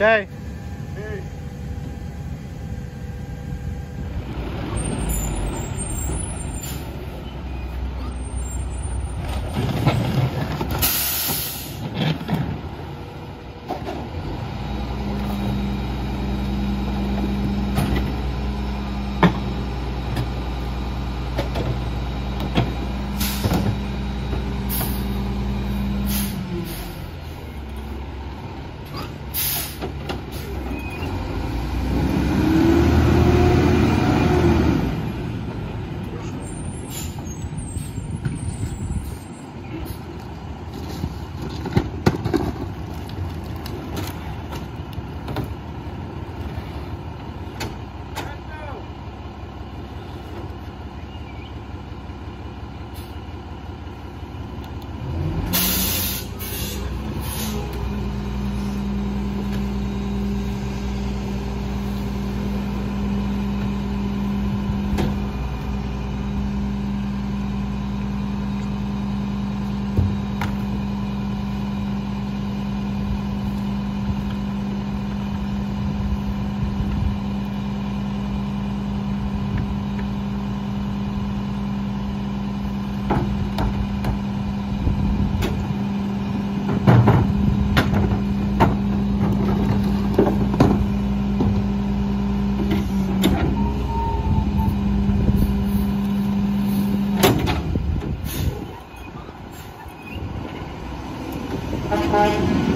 Good day. See